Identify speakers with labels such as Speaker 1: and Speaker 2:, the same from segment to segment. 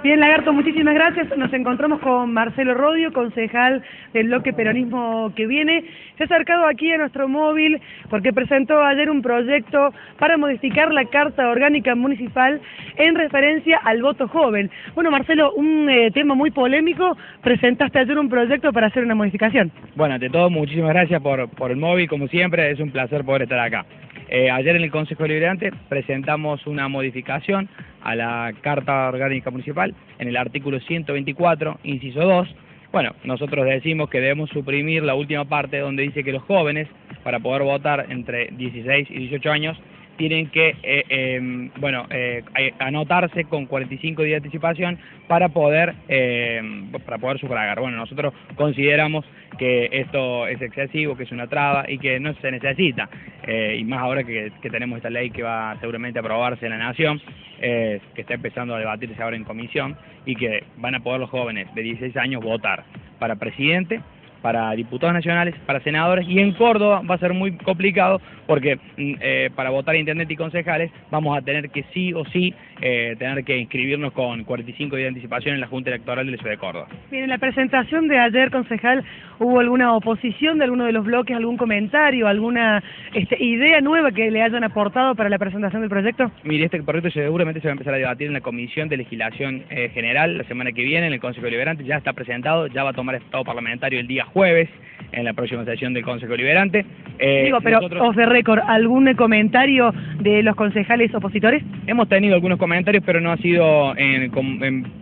Speaker 1: Bien, Lagarto, muchísimas gracias. Nos encontramos con Marcelo Rodio, concejal del bloque Peronismo que viene. Se ha acercado aquí a nuestro móvil porque presentó ayer un proyecto para modificar la Carta Orgánica Municipal en referencia al voto joven. Bueno, Marcelo, un eh, tema muy polémico. Presentaste ayer un proyecto para hacer una modificación.
Speaker 2: Bueno, ante todo, muchísimas gracias por, por el móvil. Como siempre, es un placer poder estar acá. Eh, ayer en el Consejo Deliberante presentamos una modificación a la Carta Orgánica Municipal en el artículo 124, inciso 2. Bueno, nosotros decimos que debemos suprimir la última parte donde dice que los jóvenes, para poder votar entre 16 y 18 años, tienen que eh, em, bueno eh, anotarse con 45 días de anticipación para poder em, para poder sufragar. Bueno, nosotros consideramos que esto es excesivo, que es una traba y que no se necesita. Eh, y más ahora que, tenemos esta ley que va seguramente a aprobarse en la Nación, que está empezando a debatirse ahora en comisión y que van a poder los jóvenes de 16 años votar para presidente para diputados nacionales, para senadores, y en Córdoba va a ser muy complicado porque mm, eh, para votar internet y concejales vamos a tener que sí o sí eh, tener que inscribirnos con 45 días de anticipación en la Junta Electoral de la Ciudad de Córdoba.
Speaker 1: Bien, en la presentación de ayer, concejal, ¿hubo alguna oposición de alguno de los bloques, algún comentario, alguna este, idea nueva que le hayan aportado para la presentación del proyecto?
Speaker 2: Mire, este proyecto seguramente se va a empezar a debatir en la Comisión de Legislación eh, General la semana que viene en el Consejo Liberante, ya está presentado, ya va a tomar estado parlamentario el día jueves en la próxima sesión del Consejo Liberante.
Speaker 1: Eh, Digo, pero off the record, ¿algún comentario de los concejales opositores?
Speaker 2: Hemos tenido algunos comentarios, pero no ha sido en,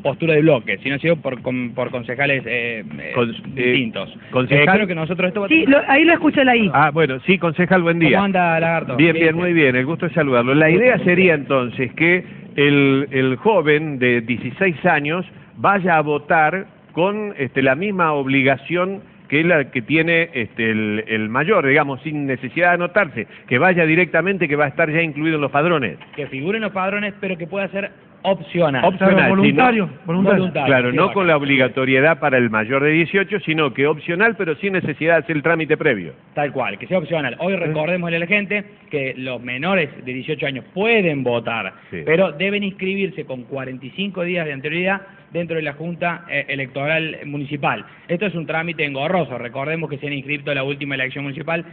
Speaker 2: postura de bloque, sino ha sido por, por concejales eh, eh, distintos.
Speaker 3: Concejal...
Speaker 2: que nosotros esto
Speaker 1: Sí, ahí lo escucho ahí.
Speaker 3: Ah, bueno, sí, concejal, buen día.
Speaker 2: ¿Cómo anda, Lagarto?
Speaker 3: Bien, bien, muy bien, el gusto de saludarlo. La idea sería entonces que el, el joven de 16 años vaya a votar con este, la misma obligación que es la que tiene este, el, mayor, digamos, sin necesidad de anotarse, que vaya directamente, que va a estar ya incluido en los padrones.
Speaker 2: Que figure en los padrones, pero que pueda ser opcional.
Speaker 3: Opcional,
Speaker 1: voluntario,
Speaker 3: voluntario. Claro, no con la obligatoriedad para el mayor de 18, sino que opcional, pero sin necesidad de hacer el trámite previo.
Speaker 2: Tal cual, que sea opcional. Hoy recordemos a la gente que los menores de 18 años pueden votar, pero deben inscribirse con 45 días de anterioridad dentro de la Junta eh, Electoral Municipal. Esto es un trámite engorroso. Recordemos que se han inscrito en la última elección municipal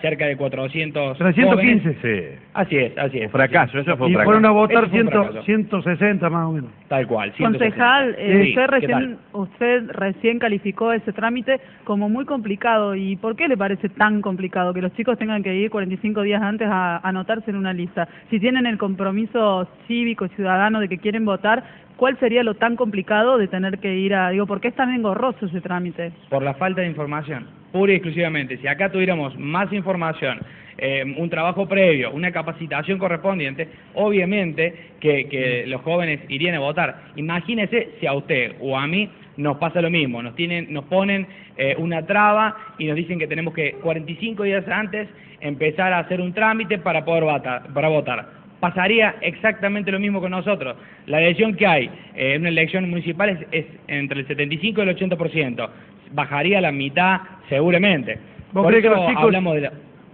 Speaker 2: cerca de 400
Speaker 3: 315, sí.
Speaker 2: Así es, así es.
Speaker 3: fracaso, eso fue un fracaso.
Speaker 1: Y fueron a votar 160 más o menos.
Speaker 2: Tal cual.
Speaker 4: Concejal, eh, usted, recién, usted recién calificó ese trámite como muy complicado. ¿Y por qué le parece tan complicado que los chicos tengan que ir 45 días antes a anotarse en una lista? Si tienen el compromiso cívico y ciudadano de que quieren votar, ¿Cuál sería lo tan complicado de tener que ir a, digo, por qué es tan engorroso ese trámite?
Speaker 2: Por la falta de información, pura y exclusivamente. Si acá tuviéramos más información, eh, un trabajo previo, una capacitación correspondiente, obviamente que, los jóvenes irían a votar. Imagínese si a usted o a mí nos pasa lo mismo, nos, tienen, nos ponen eh, una traba y nos dicen que tenemos que 45 días antes empezar a hacer un trámite para poder votar. Para votar pasaría exactamente lo mismo con nosotros. La elección que hay eh, en una elección municipal es, entre el 75 y el 80%. Bajaría la mitad seguramente.
Speaker 1: ¿Vos crees que los, chicos,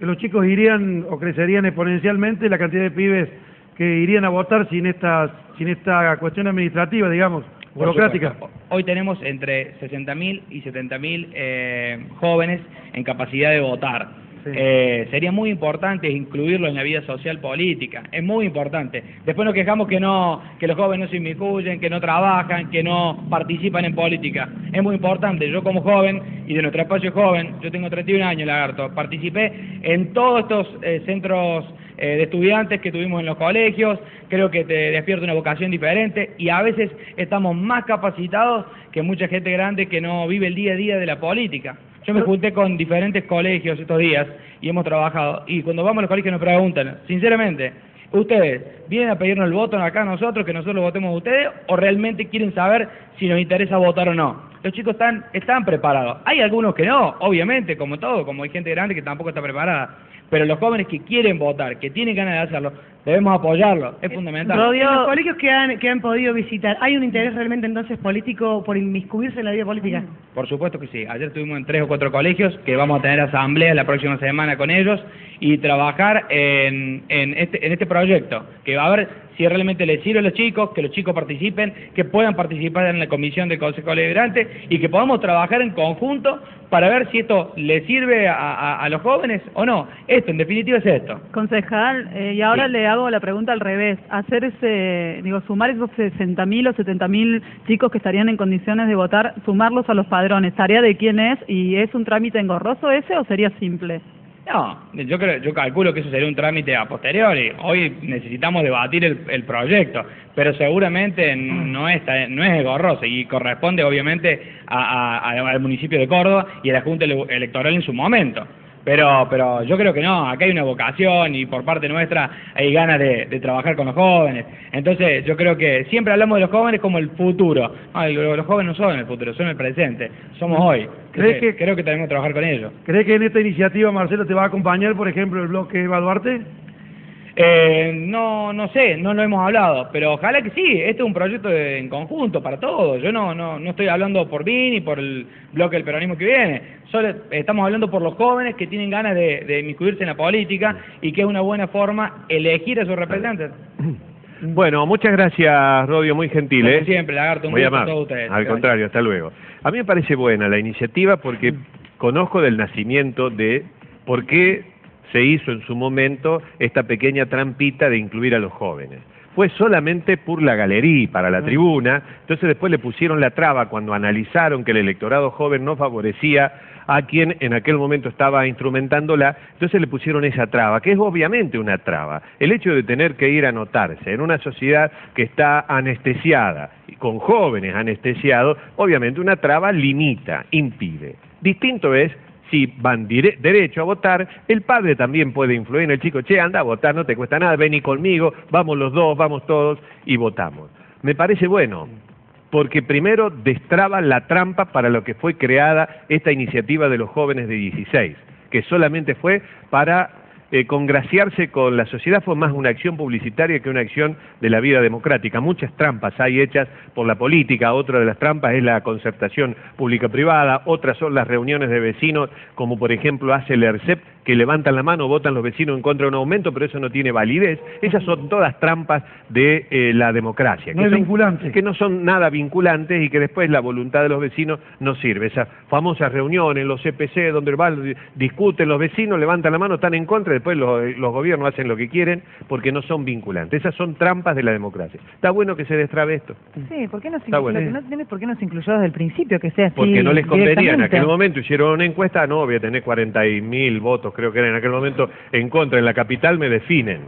Speaker 1: que los chicos irían o crecerían exponencialmente la cantidad de pibes que irían a votar sin esta, sin esta cuestión administrativa, digamos, burocrática?
Speaker 2: Hoy tenemos entre 60.000 y 70.000 eh, jóvenes en capacidad de votar eh, sería muy importante incluirlo en la vida social política, es muy importante. Después nos quejamos que no, que los jóvenes no se inmiscuyen, que no trabajan, que no participan en política. Es muy importante. Yo como joven y de nuestro espacio joven, yo tengo 31 años, lagarto, participé en todos estos eh, centros eh, de estudiantes que tuvimos en los colegios, creo que te despierta una vocación diferente y a veces estamos más capacitados que mucha gente grande que no vive el día a día de la política. Yo me junté con diferentes colegios estos días y hemos trabajado. Y cuando vamos a los colegios nos preguntan, sinceramente, ¿ustedes vienen a pedirnos el voto acá a nosotros, que nosotros votemos a ustedes, o realmente quieren saber si nos interesa votar o no? Los chicos están, están preparados. Hay algunos que no, obviamente, como todo, como hay gente grande que tampoco está preparada. Pero los jóvenes que quieren votar, que tienen ganas de hacerlo, debemos apoyarlo, es fundamental.
Speaker 1: En los colegios que han, que han podido visitar, ¿hay un interés realmente entonces político por inmiscuirse en la vida política?
Speaker 2: Por supuesto que sí. Ayer estuvimos en tres o cuatro colegios que vamos a tener asamblea la próxima semana con ellos y trabajar en, en, este, en este proyecto, que va a ver si realmente les sirve a los chicos, que los chicos participen, que puedan participar en la comisión del Consejo Deliberante y que podamos trabajar en conjunto para ver si esto le sirve a, a, los jóvenes o no. Esto, en definitiva, es esto.
Speaker 4: Concejal, eh, y ahora le hago la pregunta al revés. Hacer ese, digo, sumar esos 60.000 o 70.000 chicos que estarían en condiciones de votar, sumarlos a los padrones, ¿tarea de quién es? ¿Y es un trámite engorroso ese o sería simple?
Speaker 2: No, yo creo, yo calculo que eso sería un trámite a posteriori. Hoy necesitamos debatir el, el proyecto, pero seguramente no es no es engorroso y corresponde obviamente al municipio de Córdoba y a la Junta Electoral en su momento. Pero, pero yo creo que no, acá hay una vocación y por parte nuestra hay ganas de, trabajar con los jóvenes. Entonces yo creo que siempre hablamos de los jóvenes como el futuro. los jóvenes no son el futuro, son el presente, somos hoy. ¿Crees que, creo que tenemos que trabajar con ellos.
Speaker 5: ¿Crees que en esta iniciativa, Marcelo, te va a acompañar, por ejemplo, el bloque Evaluarte?
Speaker 2: Eh, no, no sé, no lo hemos hablado, pero ojalá que sí, este es un proyecto en conjunto para todos. Yo no, no, no estoy hablando por mí ni por el bloque del peronismo que viene, solo estamos hablando por los jóvenes que tienen ganas de, de inmiscuirse en la política y que es una buena forma elegir a sus representantes.
Speaker 3: Bueno, muchas gracias, Rodio, muy gentil. ¿eh?
Speaker 2: siempre, Lagarto, un
Speaker 3: gusto a todos ustedes. Al contrario, hasta luego. A mí me parece buena la iniciativa porque conozco del nacimiento de por qué se hizo en su momento esta pequeña trampita de incluir a los jóvenes. Fue solamente por la galería, para la tribuna, entonces después le pusieron la traba cuando analizaron que el electorado joven no favorecía a quien en aquel momento estaba instrumentándola, entonces le pusieron esa traba, que es obviamente una traba. El hecho de tener que ir a anotarse en una sociedad que está anestesiada, y con jóvenes anestesiados, obviamente una traba limita, impide. Distinto es si van derecho a votar, el padre también puede influir en el chico, che, anda a votar, no te cuesta nada, vení conmigo, vamos los dos, vamos todos y votamos. Me parece bueno, porque primero destraba la trampa para lo que fue creada esta iniciativa de los jóvenes de 16, que solamente fue para eh, congraciarse con la sociedad fue más una acción publicitaria que una acción de la vida democrática. Muchas trampas hay hechas por la política, otra de las trampas es la concertación pública-privada, otras son las reuniones de vecinos, como por ejemplo hace el ERCEP, que levantan la mano, votan los vecinos en contra de un aumento, pero eso no tiene validez. Esas son todas trampas de eh, la democracia.
Speaker 5: No
Speaker 3: que
Speaker 5: vinculantes.
Speaker 3: Que no son nada vinculantes y que después la voluntad de los vecinos no sirve. Esas famosas reuniones, los CPC, donde van, discuten los vecinos, levantan la mano, están en contra, después los, gobiernos hacen lo que quieren porque no son vinculantes. Esas son trampas de la democracia. Está bueno que se destrabe esto.
Speaker 6: Sí, ¿por qué no se, incluyó, no tiene por qué no se incluyó desde el principio que sea así
Speaker 3: Porque no les convenía. En aquel momento hicieron una encuesta, no, voy a tener 40.000 votos creo que era en aquel momento en contra, en la capital me definen.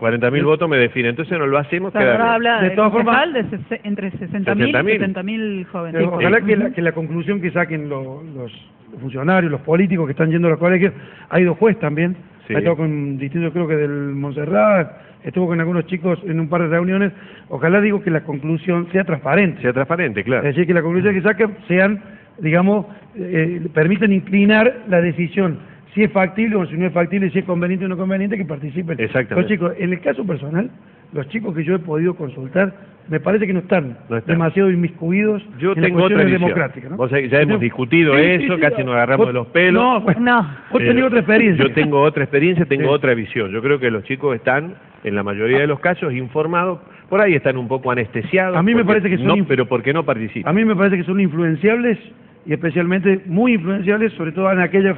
Speaker 3: 40.000 votos me definen, entonces no lo hacemos.
Speaker 4: O habla de, todas formas de entre 60.000 y 70.000 jóvenes.
Speaker 5: ojalá que la, que la, conclusión que saquen los funcionarios, los políticos que están yendo a los colegios, ha ido juez también, ha estado con distintos, creo que del Montserrat, estuvo con algunos chicos en un par de reuniones, ojalá digo que la conclusión sea transparente.
Speaker 3: Sea transparente, claro.
Speaker 5: Es decir, que la conclusión que saquen sean, digamos, eh, permiten inclinar la decisión si es factible o si no es factible, si es conveniente o no conveniente, que participen.
Speaker 3: Exactamente.
Speaker 5: Los chicos, en el caso personal, los chicos que yo he podido consultar, me parece que no están, demasiado inmiscuidos
Speaker 3: yo
Speaker 5: en
Speaker 3: tengo otra
Speaker 5: democráticas.
Speaker 3: ¿no? ya hemos discutido eso, casi nos agarramos de los pelos.
Speaker 5: No, pues, no. Vos tenés otra experiencia.
Speaker 3: Yo tengo otra experiencia, tengo otra visión. Yo creo que los chicos están, en la mayoría de los casos, informados. Por ahí están un poco anestesiados.
Speaker 5: A mí me parece que son...
Speaker 3: No, pero ¿por qué no participan?
Speaker 5: A mí me parece que son influenciables y especialmente muy influenciables, sobre todo en aquellas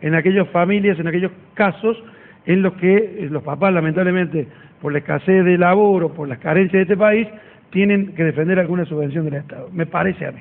Speaker 5: en aquellas familias, en aquellos casos en los que eh, los papás, lamentablemente, por la escasez de labor o por las carencias de este país, tienen que defender alguna subvención del Estado. Me parece a mí.